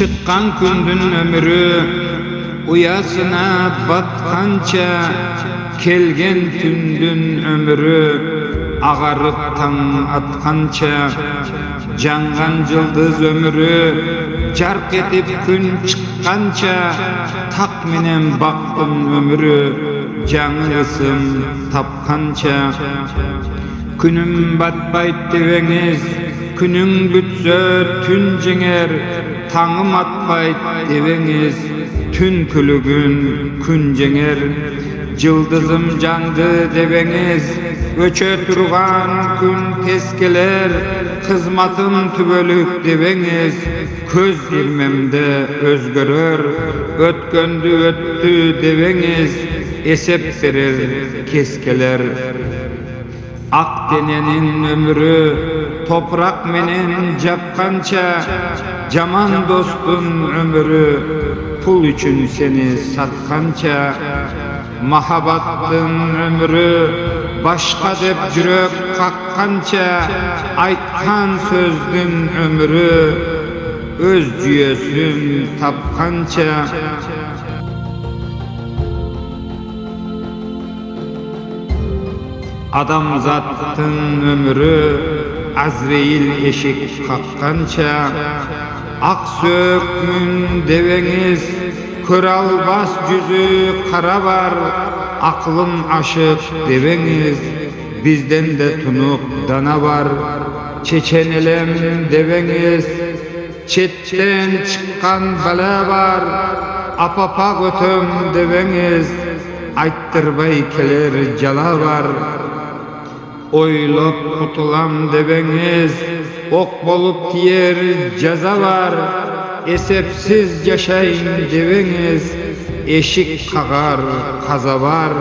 chiqqan kundin umri uyasina botqancha kelgan tundin umri ag'arib tong otqancha jang'an jildiz umri jarq etib kun chiqqancha taq menem boqdim umri jangisim topqancha kunim batpayt Күнүң бүтсө түн жеңер Таңым атпайт дебеңиз Түн күлүгүн күн жеңер Жылдызым жанды дебеңиз Өчө турган күн тез келер Кызматым түбөлүк дебеңиз Көз ирмемде өзгөрөр Өткөндү өттү дебеңиз Esep verir keskeler Ak denenin ömrü toprak menen japkança Jaman dostun ömrü pul üçün seni satkança Mahabattın ömrü başka dep jürek kakkança Aytkan sözdün ömrü öz jüyesün tapkança Adam zattın ömrü Azrail eşik kakkança Ak sökmün deveniz Kıralbas cüzü kara var Aklım aşık deveniz Bizden de tunuk dana var Çeçen elem deveniz Çetten çıkan bala var Apapa götüm deveniz Ayttırmay keler jala var Oylop kutulam debeniz Ok bolup tiyer jaza var Esepsiz yaşayın debeniz Eşik kagar kaza var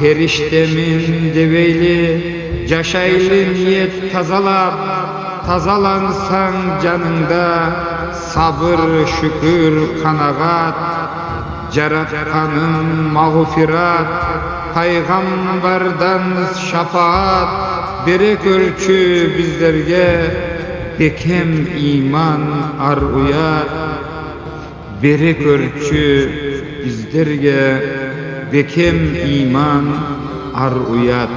Periştemin debeyli Yaşaylı niyet tazalap Tazalansan canında Sabır şükür kanagat Jaratkanım mağfirat Peygamberden şafaat Bere görçü bizlerge Bekem iman ar uyat Bere görçü bizlerge Bekem iman ar uyat